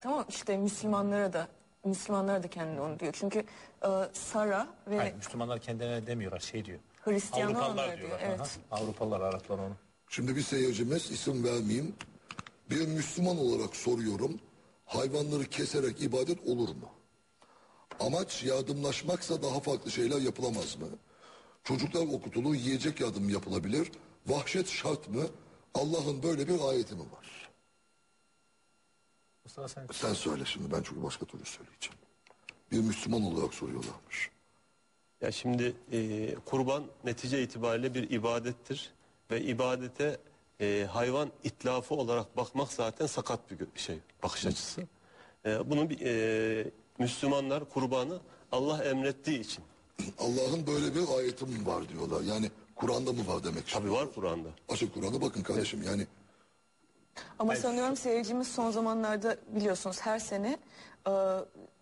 Tamam işte Müslümanlara da Müslümanlara da kendine onu diyor. Çünkü e, Sara ve Hayır, Müslümanlar kendilerine demiyorlar şey diyor. Hristiyanlar Avrupalılar diyorlar. diyor, evet. Aha, Avrupalılar Araplar onu. Şimdi bir seyircimiz isim vermeyeyim. Bir Müslüman olarak soruyorum. Hayvanları keserek ibadet olur mu? Amaç yardımlaşmaksa daha farklı şeyler yapılamaz mı? Çocuklar okutulur, yiyecek yardım yapılabilir. Vahşet şart mı? Allah'ın böyle bir ayeti mi var? Mustafa sen Sen söyle şimdi ben çünkü başka türlü söyleyeceğim. Bir Müslüman olarak soruyorlarmış. Ya şimdi e, kurban netice itibariyle bir ibadettir ve ibadete e, hayvan itlafı olarak bakmak zaten sakat bir şey bakış açısı. E, bunu bir, e, Müslümanlar kurbanı Allah emrettiği için Allah'ın böyle bir ayeti mi var diyorlar. Yani Kur'an'da mı var demek tabi var Kur'an'da. Açık Kur'an'a bakın kardeşim yani ama sanıyorum seyircimiz son zamanlarda biliyorsunuz her sene e,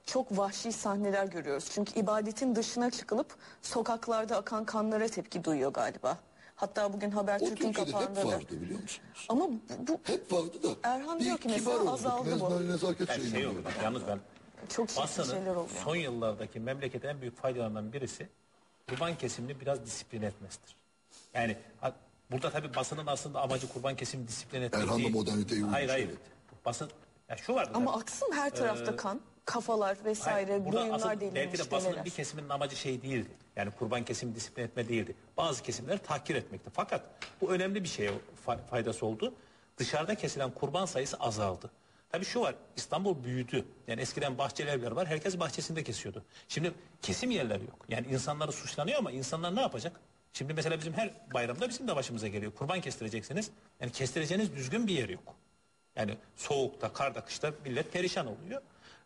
çok vahşi sahneler görüyoruz. Çünkü ibadetin dışına çıkılıp sokaklarda akan kanlara tepki duyuyor galiba. Hatta bugün Habertürk'ün Türkiye'de hep kapağında da. vardı biliyor musunuz? Ama bu, bu Hep vardı da. Erhan bir diyor ki mesela olduk, azaldı bu. nezna- Nezaket yani şeyine şey oldu bak yalnız ben çok şeyler oluyor. son yıllardaki memlekete en büyük faydalarından birisi kurban kesimini biraz disiplin etmesidir. Yani ha- burada tabii basının aslında amacı kurban kesimi disiplin etmek Erhan da değil. moderniteyi uymuş, Hayır hayır. Basın ya şu vardı. Ama tabii. aksın her tarafta kan, kafalar vesaire, Hayır, burada boyunlar asıl belki de basının bir kesiminin amacı şey değildi. Yani kurban kesimi disiplin etme değildi. Bazı kesimleri tahkir etmekti. Fakat bu önemli bir şeye fa- faydası oldu. Dışarıda kesilen kurban sayısı azaldı. Tabii şu var İstanbul büyüdü. Yani eskiden bahçeli evler var. Herkes bahçesinde kesiyordu. Şimdi kesim yerleri yok. Yani insanları suçlanıyor ama insanlar ne yapacak? Şimdi mesela bizim her bayramda bizim de başımıza geliyor. Kurban kestireceksiniz. Yani kestireceğiniz düzgün bir yer yok. Yani soğukta, karda, kışta millet perişan oluyor.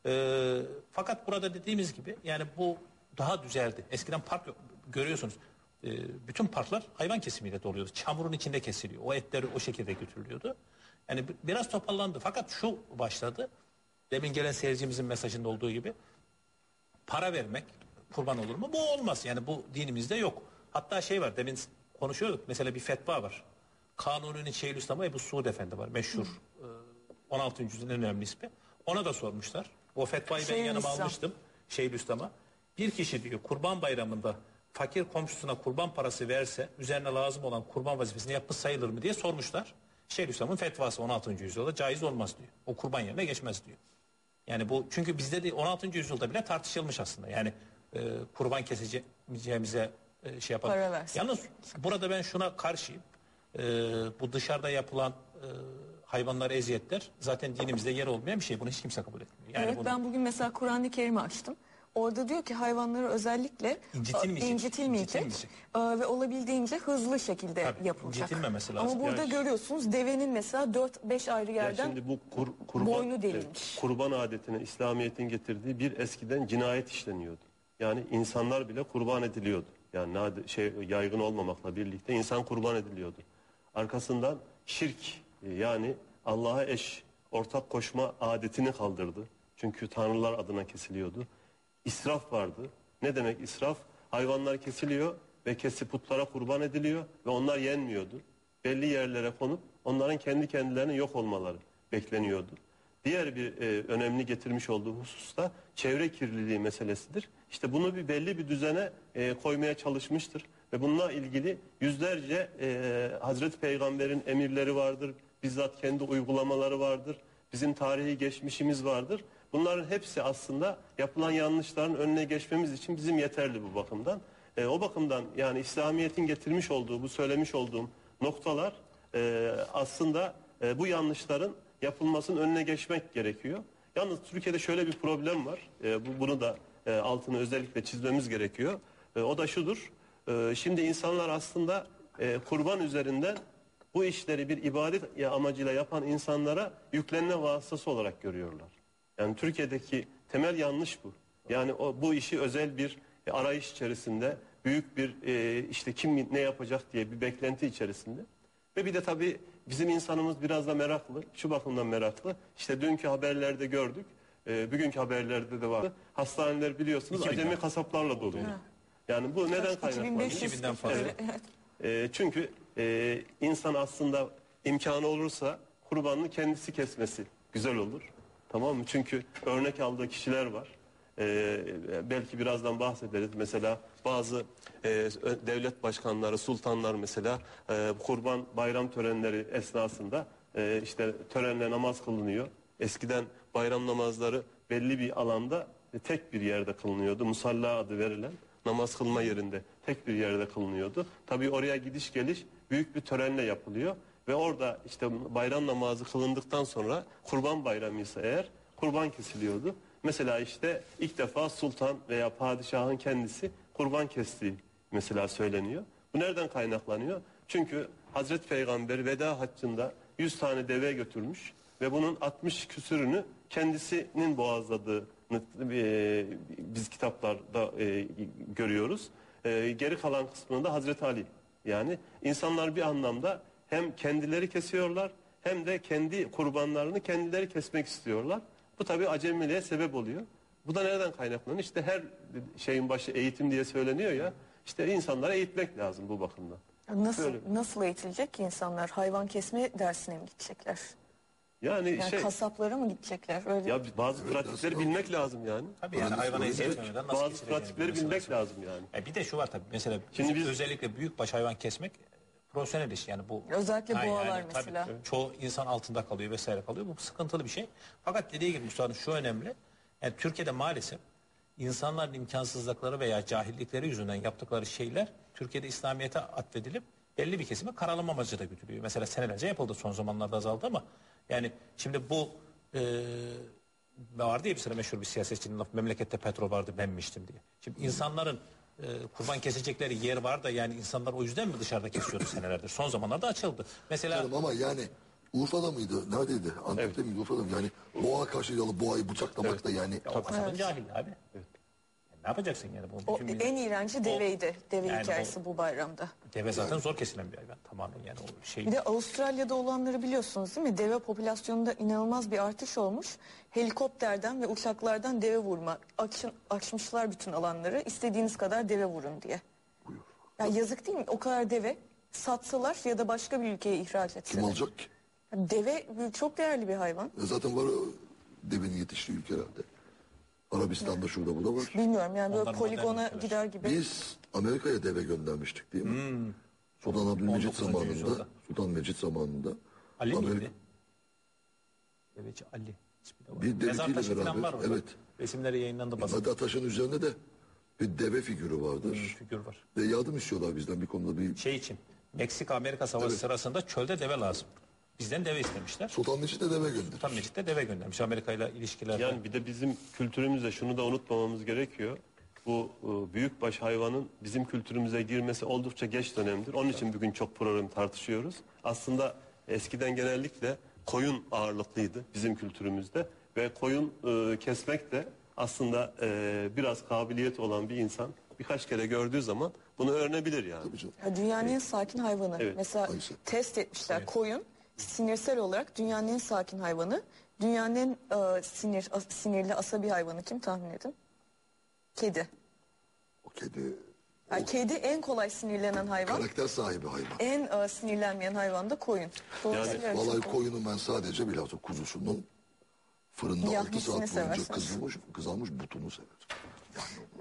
Ee, fakat burada dediğimiz gibi yani bu daha düzeldi. Eskiden park görüyorsunuz. e, bütün parklar hayvan kesimiyle doluyordu. Çamurun içinde kesiliyor. O etleri o şekilde götürülüyordu. Yani bi- biraz toparlandı. Fakat şu başladı. Demin gelen seyircimizin mesajında olduğu gibi para vermek kurban olur mu? Bu olmaz. Yani bu dinimizde yok. Hatta şey var demin konuşuyorduk. Mesela bir fetva var. Kanuni'nin Şeyhülislam'a Ebu Suud Efendi var. Meşhur. e, 16. yüzyılın en önemli ismi. Ona da sormuşlar. O fetvayı ben yanıma Şeyhülislam. almıştım. Şeyhülislam'a. Bir kişi diyor kurban bayramında fakir komşusuna kurban parası verse üzerine lazım olan kurban vazifesini yapmış sayılır mı diye sormuşlar. Şeyhülislam'ın fetvası 16. yüzyılda caiz olmaz diyor. O kurban yerine geçmez diyor. Yani bu çünkü bizde de 16. yüzyılda bile tartışılmış aslında. Yani e, kurban keseceğimize e, şey yapalım. Para versin. Yalnız burada ben şuna karşıyım. E, bu dışarıda yapılan e, hayvanlara eziyetler zaten dinimizde yer olmayan bir şey. Bunu hiç kimse kabul etmiyor. Yani evet bunu- ben bugün mesela Kur'an-ı Kerim'i açtım. Orada diyor ki hayvanları özellikle İncitilmeyecek. e, incitilmeyecek İncitilmeyecek. e, ve olabildiğince hızlı şekilde Tabii, yapılacak. incitilmemesi lazım. Ama burada Yani- görüyorsunuz devenin mesela 4-5 ayrı yerden şimdi bu kur- kurban, boynu delinmiş. e, kurban adetine İslamiyet'in getirdiği bir eskiden cinayet işleniyordu. Yani insanlar bile kurban ediliyordu. Yani nadi- şey yaygın olmamakla birlikte insan kurban ediliyordu. Arkasından şirk e, yani Allah'a eş ortak koşma adetini kaldırdı. Çünkü tanrılar adına kesiliyordu. İsraf vardı. Ne demek israf? Hayvanlar kesiliyor ve kesip putlara kurban ediliyor ve onlar yenmiyordu. Belli yerlere konup onların kendi kendilerine yok olmaları bekleniyordu. Diğer bir e, önemli getirmiş olduğu husus da çevre kirliliği meselesidir. İşte bunu bir belli bir düzene e, koymaya çalışmıştır ve bununla ilgili yüzlerce e, Hazreti Peygamber'in emirleri vardır, bizzat kendi uygulamaları vardır, bizim tarihi geçmişimiz vardır. Bunların hepsi aslında yapılan yanlışların önüne geçmemiz için bizim yeterli bu bakımdan. E, o bakımdan yani İslamiyet'in getirmiş olduğu bu söylemiş olduğum noktalar e, aslında e, bu yanlışların yapılmasının önüne geçmek gerekiyor. Yalnız Türkiye'de şöyle bir problem var. E, bu bunu da e, altını özellikle çizmemiz gerekiyor. E, o da şudur. E, şimdi insanlar aslında e, kurban üzerinden bu işleri bir ibadet amacıyla yapan insanlara yüklenme vasıtası olarak görüyorlar. Yani Türkiye'deki temel yanlış bu. Yani o bu işi özel bir arayış içerisinde büyük bir e, işte kim ne yapacak diye bir beklenti içerisinde. Ve bir de tabii bizim insanımız biraz da meraklı. Şu bakımdan meraklı. İşte dünkü haberlerde gördük. E, bugünkü haberlerde de var. Hastaneler biliyorsunuz 2000'den. acemi kasaplarla doluyor. Yani bu neden kaynaklanıyor? 2500 2000'den fazla. Evet. E, çünkü e, insan aslında imkanı olursa kurbanını kendisi kesmesi güzel olur. Tamam mı? Çünkü örnek aldığı kişiler var. Ee, belki birazdan bahsederiz. Mesela bazı e, devlet başkanları, sultanlar mesela e, kurban bayram törenleri esnasında e, işte törenle namaz kılınıyor. Eskiden bayram namazları belli bir alanda e, tek bir yerde kılınıyordu. Musalla adı verilen namaz kılma yerinde tek bir yerde kılınıyordu. Tabii oraya gidiş geliş büyük bir törenle yapılıyor ve orada işte bayram namazı kılındıktan sonra kurban bayramı ise eğer kurban kesiliyordu. Mesela işte ilk defa sultan veya padişahın kendisi kurban kestiği mesela söyleniyor. Bu nereden kaynaklanıyor? Çünkü Hazreti Peygamber veda haccında 100 tane deve götürmüş ve bunun 60 küsürünü kendisinin boğazladığını e, biz kitaplarda e, görüyoruz. E, geri kalan kısmını da Hazreti Ali. Yani insanlar bir anlamda hem kendileri kesiyorlar hem de kendi kurbanlarını kendileri kesmek istiyorlar. Bu tabii acemiliğe sebep oluyor. Bu da nereden kaynaklanıyor? İşte her şeyin başı eğitim diye söyleniyor ya. İşte insanlara eğitmek lazım bu bakımdan. Nasıl Böyle. nasıl eğitilecek ki insanlar? Hayvan kesme dersine mi gidecekler? Yani, Yani şey kasaplara mı gidecekler? Öyle ya bazı pratikleri bilmek lazım yani. Tabii yani hayvana eziyet etmemeden nasıl Bazı pratikleri bilmek lazım. lazım yani. E bir de şu var tabii mesela Şimdi biz- özellikle büyükbaş hayvan kesmek profesyonel iş yani bu. Özellikle Ha, boğalar yani tabii mesela. çoğu insan altında kalıyor vesaire kalıyor. Bu sıkıntılı bir şey. Fakat dediği gibi Mustafa'nın şu önemli. Yani Türkiye'de maalesef insanların imkansızlıkları veya cahillikleri yüzünden yaptıkları şeyler Türkiye'de İslamiyet'e atfedilip belli bir kesime karalama amacı da güdülüyor. Mesela senelerce yapıldı son zamanlarda azaldı ama yani şimdi bu e, vardı ya bir sıra meşhur bir siyasetçinin lafı memlekette petrol vardı ben mi içtim diye. Şimdi insanların e, kurban kesecekleri yer var da yani insanlar o yüzden mi dışarıda kesiyordu senelerdir? Son zamanlarda açıldı. Mesela Canım ama yani Urfa'da mıydı? Neredeydi? Antep'te miydi? Urfa'da mı? Yani boğa karşılayalı boğayı bıçaklamak da yani. ya o kasabın cahili abi. Ne yapacaksın yani? Bu O bütün en iğrenci deveydi. Deve Yani hikayesi bu bayramda. Deve zaten zor kesilen bir hayvan tamamen yani o şey. Bir de Avustralya'da olanları biliyorsunuz değil mi? Deve popülasyonunda inanılmaz bir artış olmuş. Helikopterden ve uçaklardan deve vurma. Açın, açmışlar bütün alanları. İstediğiniz kadar deve vurun diye. Ya yazık değil mi? O kadar deve satsalar ya da başka bir ülkeye ihraç Kim etseler. alacak ki? Deve çok değerli bir hayvan. E zaten var o devenin yetiştiği ülkelerde. Arabistan'da şurada burada var. Bilmiyorum yani böyle Onlar poligona modern gider gibi. Biz Amerika'ya deve göndermiştik değil mi? Sultan Abdülmecit 19. zamanında, yüzyılda. Sultan Mecit zamanında Ali Amerika- miydi? Deveci Ali. ismi de var. Bir Mezar deveciyle taşı falan beraber, var orada. evet. Resimleri yayınlandı basın. Hatta taşın üzerinde de bir deve figürü vardır. Figür var. Ve yardım istiyorlar bizden bir konuda bir Şey için Meksika Amerika Savaşı sırasında çölde deve lazım. Bizden deve istemişler. Sultan Mecit de deve gönderir. Sultan Mecit de deve göndermiş Amerika ile ilişkilerde. Yani bir de bizim kültürümüzde şunu da unutmamamız gerekiyor. Bu e, büyükbaş hayvanın bizim kültürümüze girmesi oldukça geç dönemdir. Onun için bugün çok program tartışıyoruz. Aslında eskiden genellikle koyun ağırlıklıydı bizim kültürümüzde ve koyun e, kesmek de aslında e, biraz kabiliyet olan bir insan birkaç kere gördüğü zaman bunu öğrenebilir yani. Tabii canım. Ya dünyanın en sakin hayvanı. Evet. Mesela Hangisi? test etmişler koyun sinirsel olarak dünyanın en sakin hayvanı. Dünyanın en e, sinir as- sinirli asabi hayvanı kim tahmin edin? Kedi. O kedi Yani kedi en kolay sinirlenen hayvan. karakter sahibi hayvan. En e, sinirlenmeyen hayvan da koyun. Dolayısıyla Vallahi koyunu ben sadece bilhassa kuzusunun fırında altı Yahnisini saat boyunca seversiniz. kızılmış, kızarmış butunu severim.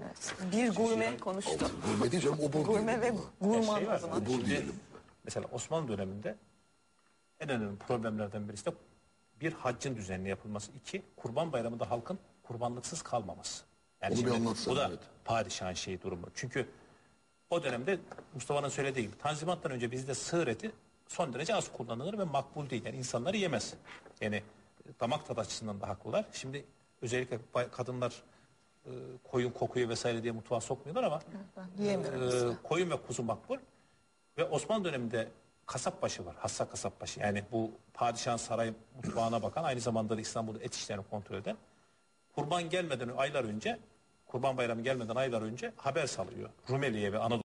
evet. Bir gurme konuştu. Gurme diyeceğim obur Gurme ve diyelim gurman şey var, o zaman. Obur Şimdi diyelim. Mesela Osmanlı döneminde en önemli problemlerden birisi de bir haccın düzenli yapılması. iki kurban bayramında halkın kurbanlıksız kalmaması. Yani Onu bir anlatsana, bu da evet. padişahın şeyi durumu. Çünkü o dönemde Mustafa'nın söylediği gibi Tanzimat'tan önce bizde sığır eti son derece az kullanılır ve makbul değil. Yani insanlar yemez. Yani damak tadı açısından da haklılar. Şimdi özellikle kadınlar e, koyun kokuyu vesaire diye mutfağa sokmuyorlar ama ee, koyun ve kuzu makbul. Ve Osmanlı döneminde kasapbaşı var. Hassa kasapbaşı. Yani bu padişahın saray mutfağına bakan aynı zamanda da İstanbul'da et işlerini kontrol eden. Kurban gelmeden aylar önce Kurban Bayramı gelmeden aylar önce haber salıyor. Rumeli'ye ve Anadolu